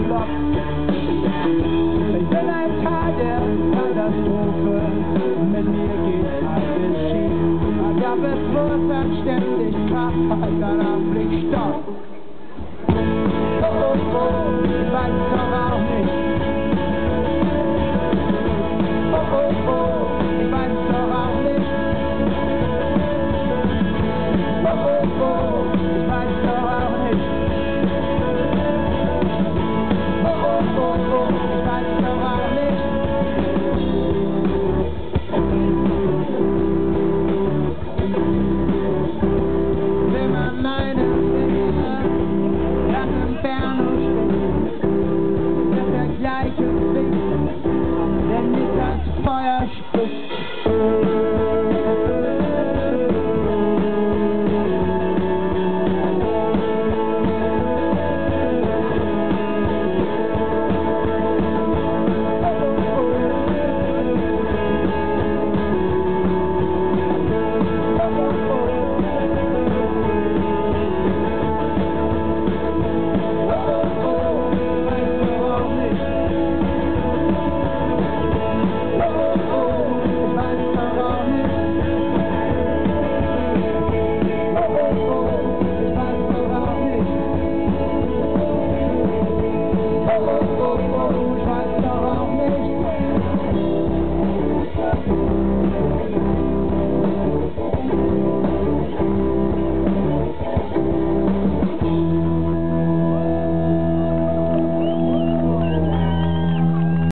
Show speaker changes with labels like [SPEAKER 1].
[SPEAKER 1] Ich bin ein Teil der Katastrophe, mit mir geht alles schief. Aber es wird anständig, halt danach blick stopp. Oh, oh, oh, weiß doch auch nicht. Oh, oh, oh, weiß doch auch nicht. Oh, oh, oh. Thank you.